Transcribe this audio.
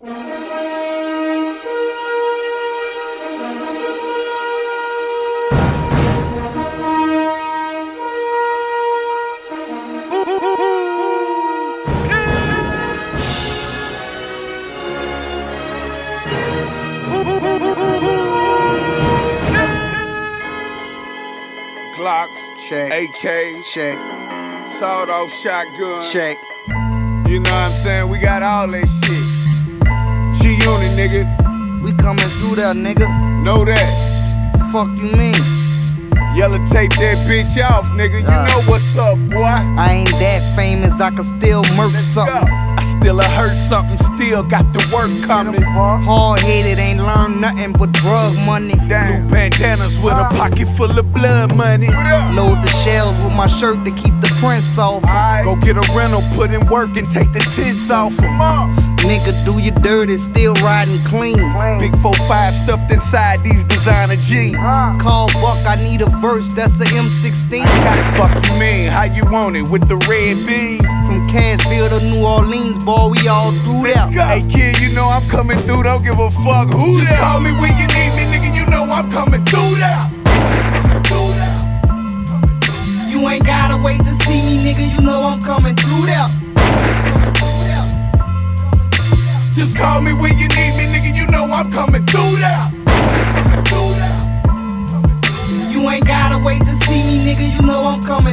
Glocks, Check. AK, Check, sawed off shotgun. check. You know what I'm saying? We got all that shit. Unit, nigga. We coming through there, nigga. Know that. Fuck you mean? Yellow tape that bitch off, nigga. You know what's up, boy. I ain't that famous, I can still murk Let's go. something. I still a hurt something, still got the work coming. Hard headed, ain't learned nothing but drug money. Blue bandanas with a pocket full of blood money. Load the shells with my shirt to keep the prints off. 'em. Go get a rental, put in work and take the tents off 'em. Nigga, do you dirty, still riding clean. Big 4-5 stuffed inside these designer jeans. Call Buck, I need a verse, that's a M16. Fuck you mean, how you want it with the red beam? From Cashville to New Orleans, boy, we all through that. Hey kid, you know I'm coming through, don't give a fuck who Just call me when you need me, nigga, you know I'm coming call me when you need me, nigga, you know I'm coming through there. You ain't gotta wait to see me, nigga, you know I'm coming through there.